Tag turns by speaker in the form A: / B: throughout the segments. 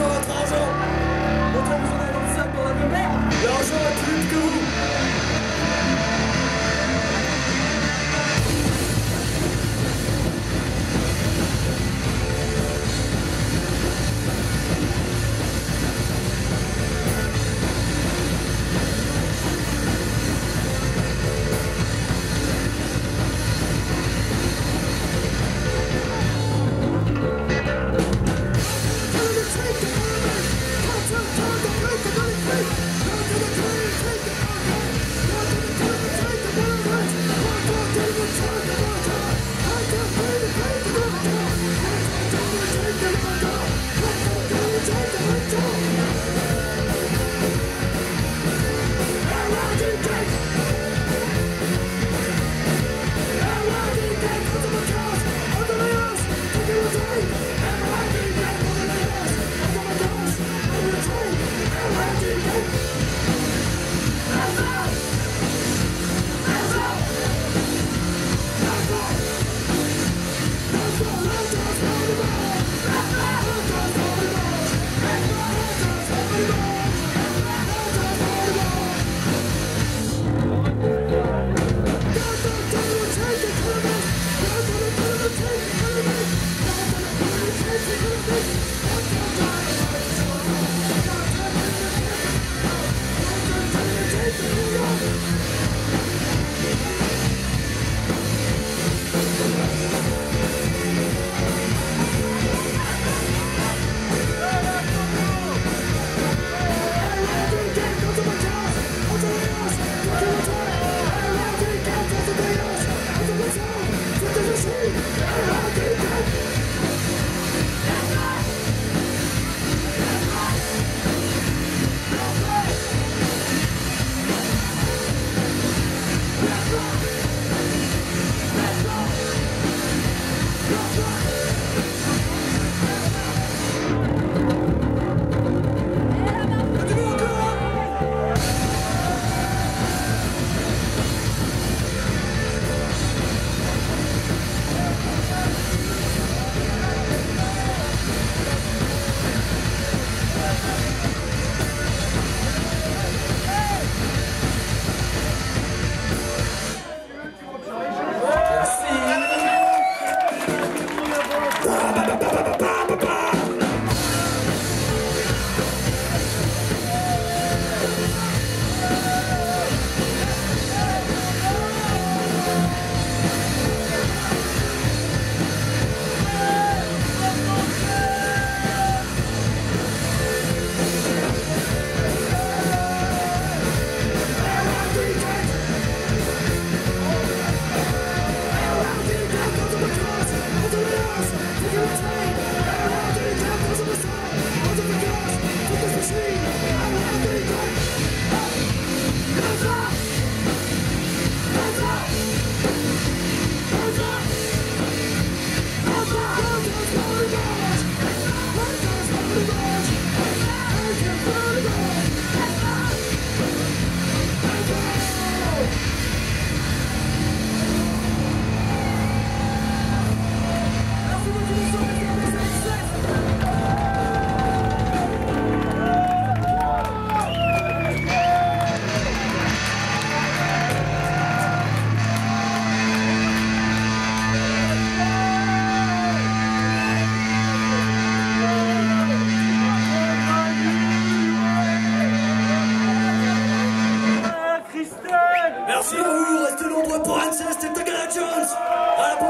A: 것 Bye.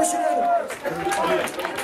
A: Alkışlayalım.